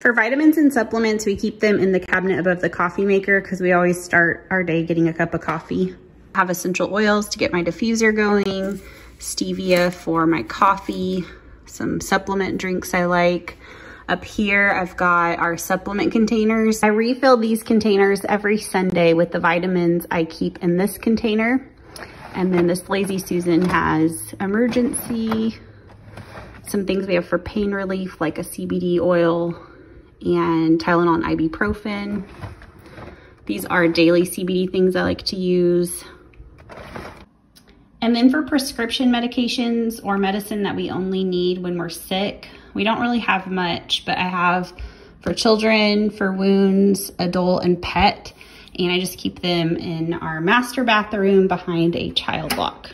For vitamins and supplements, we keep them in the cabinet above the coffee maker because we always start our day getting a cup of coffee. I have essential oils to get my diffuser going, stevia for my coffee, some supplement drinks I like. Up here, I've got our supplement containers. I refill these containers every Sunday with the vitamins I keep in this container. And then this Lazy Susan has emergency, some things we have for pain relief, like a CBD oil, and Tylenol and ibuprofen. These are daily CBD things I like to use. And then for prescription medications or medicine that we only need when we're sick, we don't really have much, but I have for children, for wounds, adult, and pet. And I just keep them in our master bathroom behind a child lock.